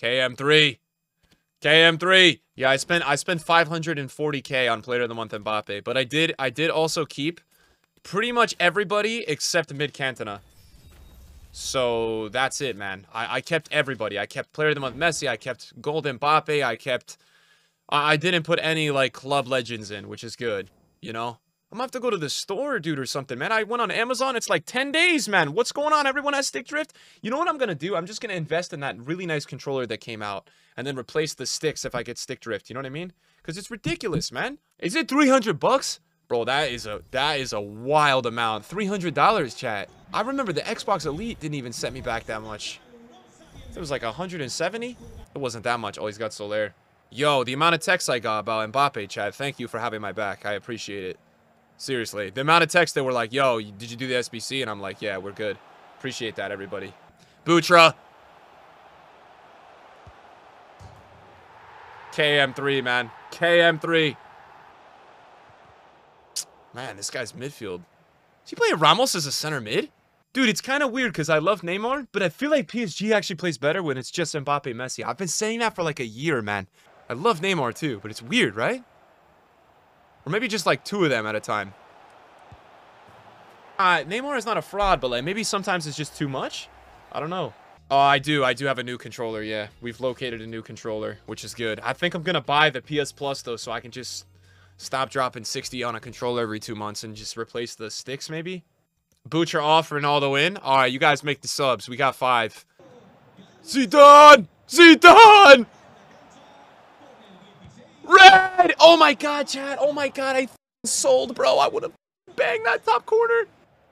KM3. KM3. Yeah, I spent I spent 540k on player of the month Mbappe, but I did I did also keep pretty much everybody except mid Cantona. So that's it, man. I, I kept everybody. I kept player of the month Messi. I kept gold Mbappe. I kept. I, I didn't put any like club legends in, which is good. You know. I'm gonna have to go to the store, dude, or something, man. I went on Amazon. It's like 10 days, man. What's going on? Everyone has stick drift. You know what I'm gonna do? I'm just gonna invest in that really nice controller that came out and then replace the sticks if I get stick drift. You know what I mean? Because it's ridiculous, man. Is it 300 bucks? Bro, that is a that is a wild amount. $300, chat. I remember the Xbox Elite didn't even set me back that much. It was like 170. It wasn't that much. Oh, he's got Soler. Yo, the amount of texts I got about Mbappe, Chad. Thank you for having my back. I appreciate it. Seriously, the amount of texts that were like, yo, did you do the SBC? And I'm like, yeah, we're good. Appreciate that, everybody. Butra. KM3, man. KM3. Man, this guy's midfield. Is he playing Ramos as a center mid? Dude, it's kind of weird because I love Neymar, but I feel like PSG actually plays better when it's just Mbappe Messi. I've been saying that for like a year, man. I love Neymar too, but it's weird, right? Or maybe just like two of them at a time. Uh, Neymar is not a fraud, but like maybe sometimes it's just too much? I don't know. Oh, I do. I do have a new controller, yeah. We've located a new controller, which is good. I think I'm going to buy the PS Plus, though, so I can just stop dropping 60 on a controller every two months and just replace the sticks, maybe? Butcher off, Ronaldo in. All right, you guys make the subs. We got five. Zidane! Zidane! Red! Oh my god, Chad. Oh my god, I sold, bro. I would have banged that top corner.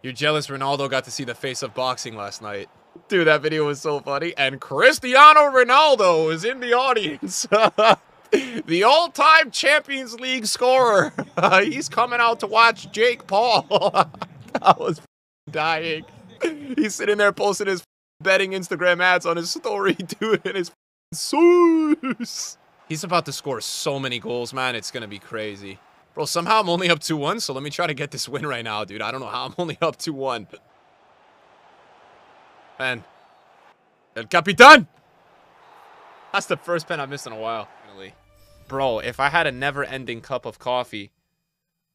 You're jealous Ronaldo got to see the face of boxing last night. Dude, that video was so funny. And Cristiano Ronaldo is in the audience. the all-time Champions League scorer. He's coming out to watch Jake Paul. I was dying. He's sitting there posting his betting Instagram ads on his story, dude, and his Zeus. He's about to score so many goals, man. It's going to be crazy. Bro, somehow I'm only up 2-1, so let me try to get this win right now, dude. I don't know how I'm only up 2-1. Man. El Capitan! That's the first pen I've missed in a while. Bro, if I had a never-ending cup of coffee,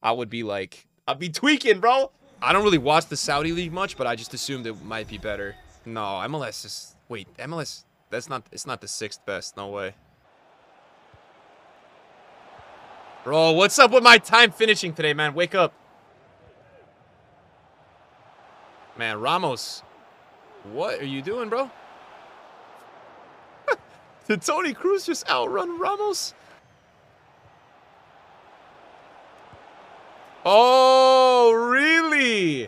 I would be like... I'd be tweaking, bro! I don't really watch the Saudi League much, but I just assumed it might be better. No, MLS is... Wait, MLS... That's not... It's not the sixth best. No way. Bro, what's up with my time finishing today, man? Wake up. Man, Ramos. What are you doing, bro? Did Toni Kroos just outrun Ramos? Oh, really?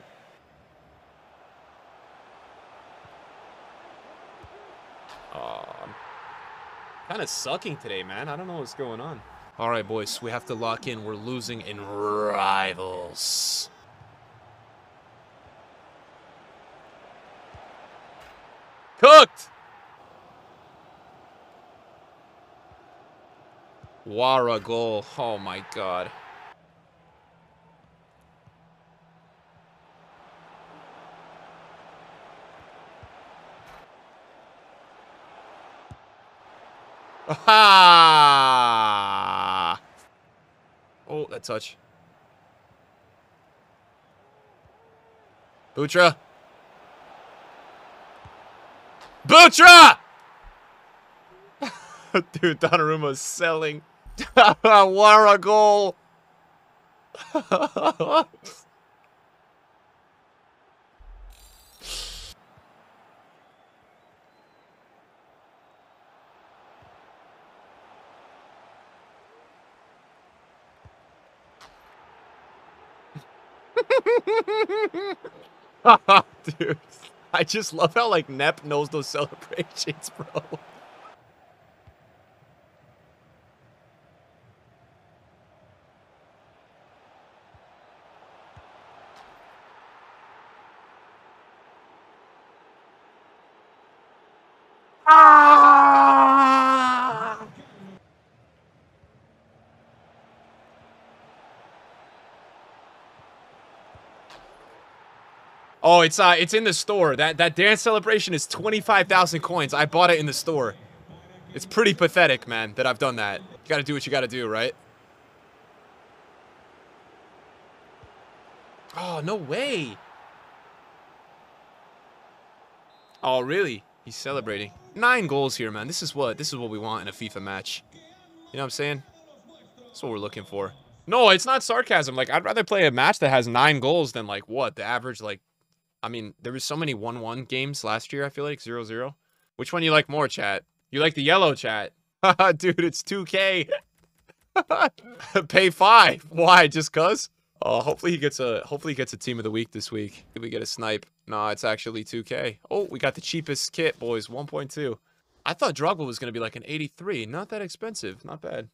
Oh, I'm kind of sucking today, man. I don't know what's going on. All right, boys, we have to lock in. We're losing in rivals. Cooked! Wara goal. Oh my god. Ah! Oh, that touch. Butra. Butra! Dude, Donnarumma's selling. what a goal! Dude, I just love how like Nep knows those celebrations, bro. Oh, it's uh, it's in the store. That that dance celebration is twenty five thousand coins. I bought it in the store. It's pretty pathetic, man, that I've done that. You gotta do what you gotta do, right? Oh, no way. Oh, really? He's celebrating. Nine goals here, man. This is what this is what we want in a FIFA match. You know what I'm saying? That's what we're looking for. No, it's not sarcasm. Like, I'd rather play a match that has nine goals than, like, what? The average, like... I mean, there was so many 1-1 games last year, I feel like. 0-0. Which one you like more, chat? You like the yellow chat? Dude, it's 2K. Pay 5. Why? Just cuz? Oh, hopefully he gets a hopefully he gets a team of the week this week. Did we get a snipe? No, it's actually 2K. Oh, we got the cheapest kit, boys. 1.2. I thought Drogba was going to be like an 83. Not that expensive. Not bad.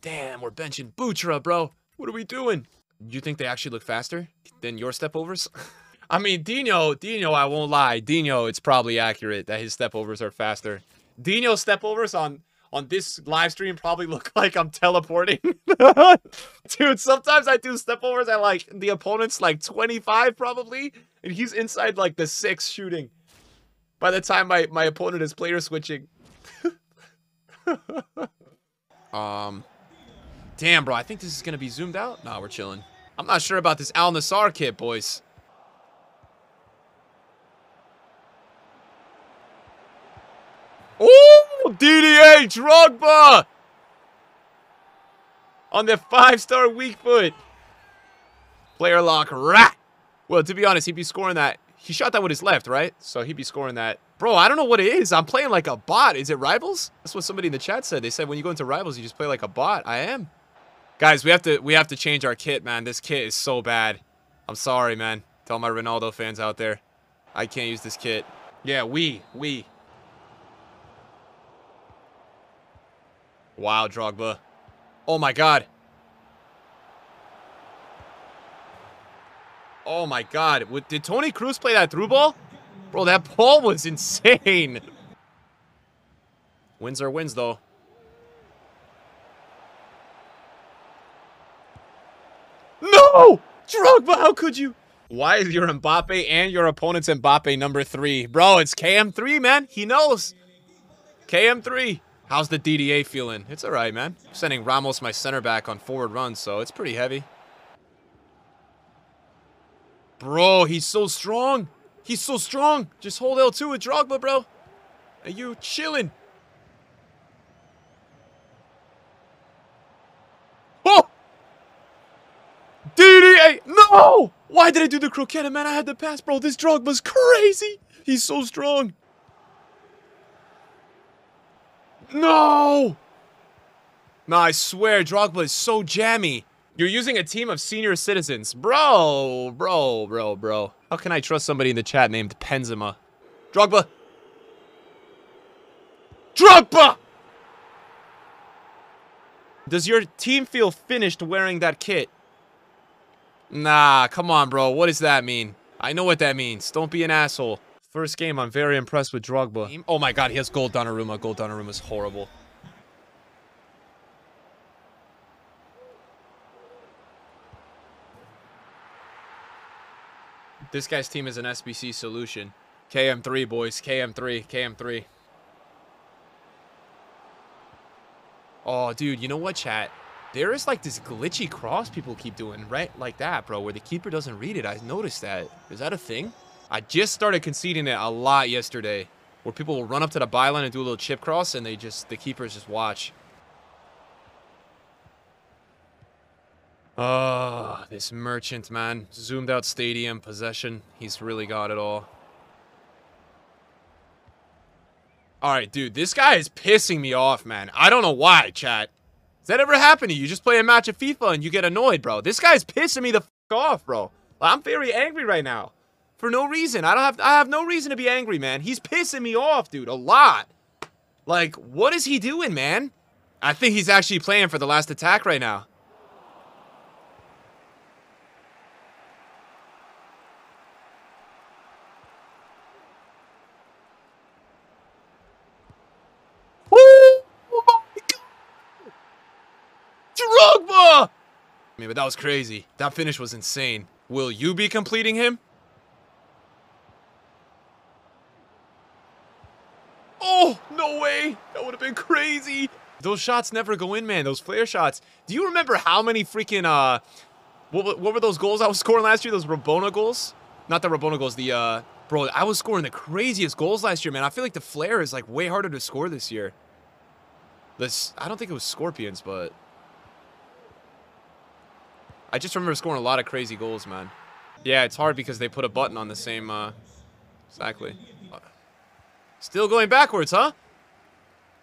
Damn, we're benching Butra, bro. What are we doing? You think they actually look faster than your stepovers? I mean, Dino, Dino, I won't lie. Dino, it's probably accurate that his stepovers are faster. Dino's stepovers on on this live stream probably look like I'm teleporting. Dude, sometimes I do stepovers at like the opponent's like 25 probably, and he's inside like the six shooting. By the time my, my opponent is player switching. um, Damn, bro, I think this is going to be zoomed out. Nah, we're chilling. I'm not sure about this Al Nassr kit, boys. Oh, DDA Drogba! On the five-star weak foot. Player lock, rat! Well, to be honest, he'd be scoring that. He shot that with his left, right? So he'd be scoring that. Bro, I don't know what it is. I'm playing like a bot. Is it Rivals? That's what somebody in the chat said. They said when you go into Rivals, you just play like a bot. I am. Guys, we have to we have to change our kit, man. This kit is so bad. I'm sorry, man. Tell my Ronaldo fans out there. I can't use this kit. Yeah, we, we. Wow, Drogba. Oh my god. Oh my god. Did Toni Kroos play that through ball? Bro, that ball was insane. Wins are wins, though. No! Drogba, how could you? Why is your Mbappe and your opponent's Mbappe number three? Bro, it's KM3, man. He knows. KM3. How's the DDA feeling? It's all right, man. I'm sending Ramos my center back on forward runs, so it's pretty heavy. Bro, he's so strong. He's so strong. Just hold L2 with Drogba, bro. Are you chilling? DDA! No! Why did I do the croqueta, man? I had the pass, bro. This drug was crazy. He's so strong. No! Nah, I swear, Drogba is so jammy. You're using a team of senior citizens. Bro, bro, bro, bro. How can I trust somebody in the chat named Penzima? Drogba. Drogba! Does your team feel finished wearing that kit? Nah, come on, bro. What does that mean? I know what that means. Don't be an asshole. First game, I'm very impressed with Drogba. Oh my god, he has gold Donnarumma. Gold Donnarumma is horrible. This guy's team is an SBC solution. KM3, boys. KM3. KM3. Oh, dude, you know what, chat? There is like this glitchy cross people keep doing, right? Like that, bro, where the keeper doesn't read it. I noticed that. Is that a thing? I just started conceding it a lot yesterday. Where people will run up to the byline and do a little chip cross and they just, the keepers just watch. Oh, this merchant, man. Zoomed out stadium, possession. He's really got it all. Alright, dude, this guy is pissing me off, man. I don't know why, chat. Does that ever happen to you? You just play a match of FIFA and you get annoyed, bro. This guy's pissing me the f off, bro. I'm very angry right now. For no reason. I don't have I have no reason to be angry, man. He's pissing me off, dude, a lot. Like, what is he doing, man? I think he's actually playing for the last attack right now. Drogba! I but that was crazy. That finish was insane. Will you be completing him? Oh, no way. That would have been crazy. Those shots never go in, man. Those flare shots. Do you remember how many freaking, uh, what, what were those goals I was scoring last year? Those Rabona goals? Not the Rabona goals, the, uh, bro, I was scoring the craziest goals last year, man. I feel like the flare is, like, way harder to score this year. This, I don't think it was Scorpions, but I just remember scoring a lot of crazy goals, man. Yeah, it's hard because they put a button on the same, uh, exactly. Still going backwards, huh?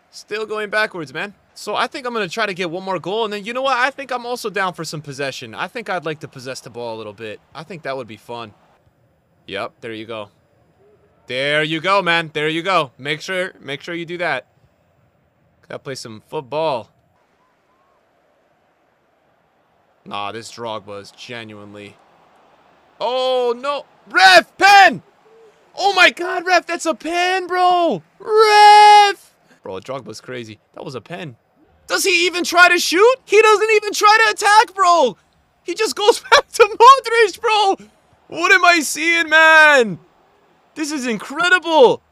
Still going backwards, man. So I think I'm going to try to get one more goal. And then, you know what? I think I'm also down for some possession. I think I'd like to possess the ball a little bit. I think that would be fun. Yep, there you go. There you go, man. There you go. Make sure, make sure you do that. Gotta play some football. Nah, this Drogba is genuinely... Oh, no. Ref, pen! Oh my god, ref, that's a pen, bro! Ref! Bro, Drogba's crazy. That was a pen. Does he even try to shoot? He doesn't even try to attack, bro! He just goes back to Modric, bro! What am I seeing, man? This is incredible!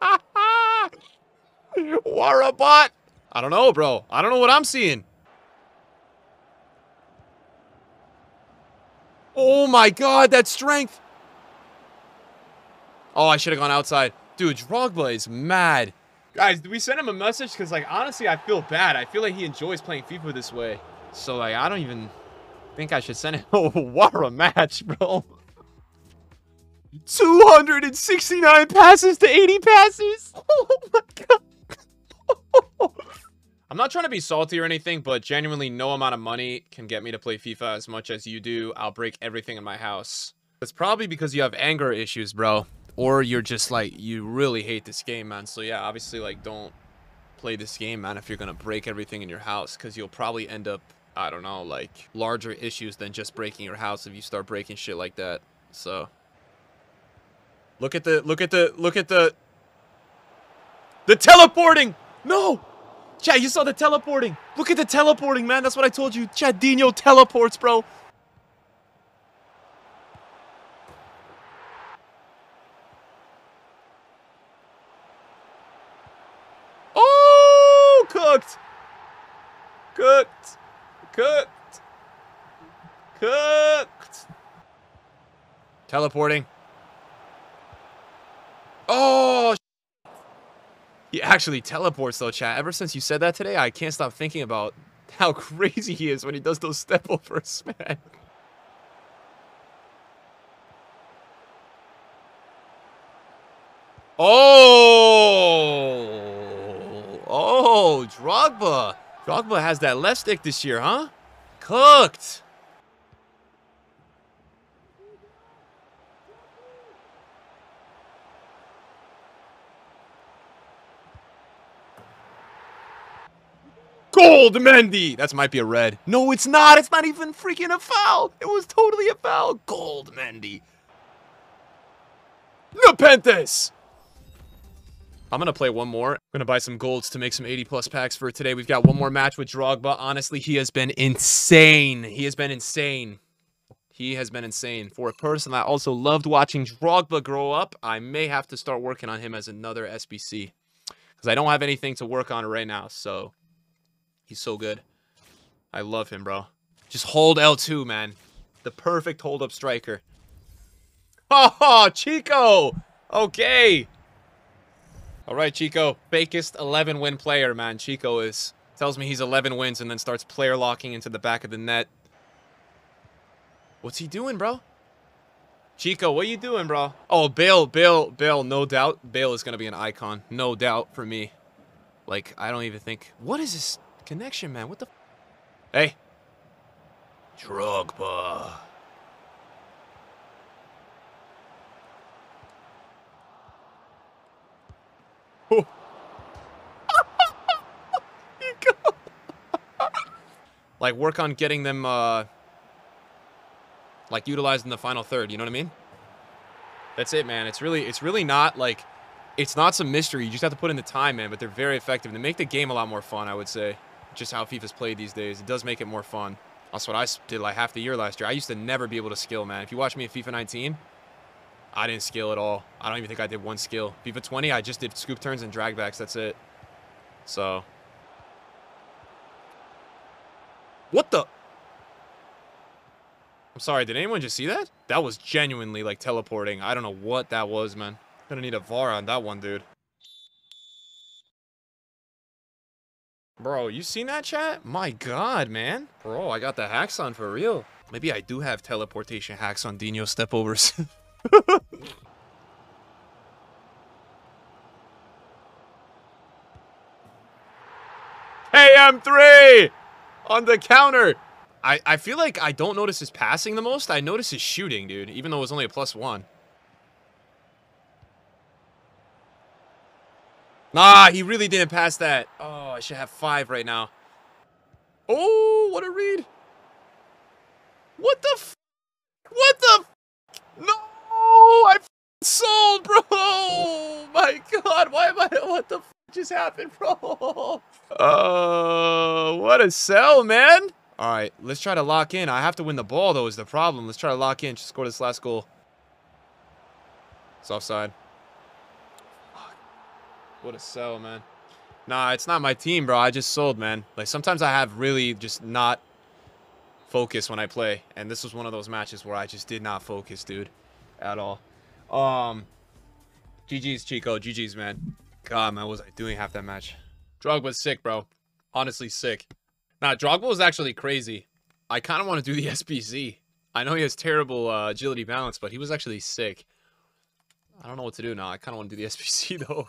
Warabot! I don't know, bro. I don't know what I'm seeing. Oh my god, that strength! Oh, I should have gone outside. Dude, Drogba is mad. Guys, did we send him a message? Because, like, honestly, I feel bad. I feel like he enjoys playing FIFA this way. So, like, I don't even think I should send him. A match, bro. 269 passes to 80 passes. Oh, my God. I'm not trying to be salty or anything, but genuinely no amount of money can get me to play FIFA as much as you do. I'll break everything in my house. It's probably because you have anger issues, bro. Or you're just like, you really hate this game, man. So yeah, obviously like don't play this game, man, if you're gonna break everything in your house. Because you'll probably end up, I don't know, like larger issues than just breaking your house if you start breaking shit like that. So look at the, look at the, look at the, the teleporting! No! Chad, you saw the teleporting. Look at the teleporting, man. That's what I told you. Chad Dino teleports, bro. Oh, cooked. Cooked. Cooked. Cooked. Teleporting. Oh, he actually teleports though, chat. Ever since you said that today, I can't stop thinking about how crazy he is when he does those step overs, man. Oh! Oh, Drogba. Drogba has that left stick this year, huh? Cooked. Gold Mendy! That might be a red. No, it's not. It's not even freaking a foul. It was totally a foul. Gold Mendy. Nepenthes! I'm going to play one more. I'm going to buy some golds to make some 80 plus packs for today. We've got one more match with Drogba. Honestly, he has been insane. He has been insane. He has been insane. For a person I also loved watching Drogba grow up, I may have to start working on him as another SBC. Because I don't have anything to work on right now, so He's so good. I love him, bro. Just hold L2, man. The perfect hold-up striker. Oh, Chico! Okay. All right, Chico. Fakest 11-win player, man. Chico is. Tells me he's 11 wins and then starts player locking into the back of the net. What's he doing, bro? Chico, what are you doing, bro? Oh, Bale, Bale, Bale, no doubt. Bale is going to be an icon. No doubt for me. Like, I don't even think... What is this? Connection, man. What the? Hey. Drogba. Oh. like work on getting them uh like utilized in the final third, you know what I mean? That's it, man. It's really it's really not like it's not some mystery. You just have to put in the time, man, but they're very effective. They make the game a lot more fun, I would say. Just how FIFA's played these days. It does make it more fun. That's what I did like half the year last year. I used to never be able to skill, man. If you watch me in FIFA 19, I didn't skill at all. I don't even think I did one skill. FIFA 20, I just did scoop turns and dragbacks. That's it. So. What the? I'm sorry, did anyone just see that? That was genuinely like teleporting. I don't know what that was, man. Gonna need a VAR on that one, dude. Bro, you seen that chat? My god, man. Bro, I got the hacks on for real. Maybe I do have teleportation hacks on Dino stepovers. AM3 on the counter. I, I feel like I don't notice his passing the most. I notice his shooting, dude, even though it was only a plus one. Nah, he really didn't pass that. Oh, I should have five right now. Oh, what a read. What the f What the f No, I sold, bro. Oh, my God. Why am I... What the f just happened, bro? Uh, what a sell, man. All right, let's try to lock in. I have to win the ball, though, is the problem. Let's try to lock in. Just score this last goal. It's offside. What a sell, man. Nah, it's not my team, bro. I just sold, man. Like, sometimes I have really just not focus when I play. And this was one of those matches where I just did not focus, dude. At all. Um, GG's, Chico. GG's, man. God, man, was I doing half that match? Drug was sick, bro. Honestly, sick. Nah, Drogba was actually crazy. I kind of want to do the SBC. I know he has terrible uh, agility balance, but he was actually sick. I don't know what to do now. I kind of want to do the SBC, though.